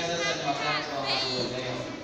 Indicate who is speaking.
Speaker 1: Saya.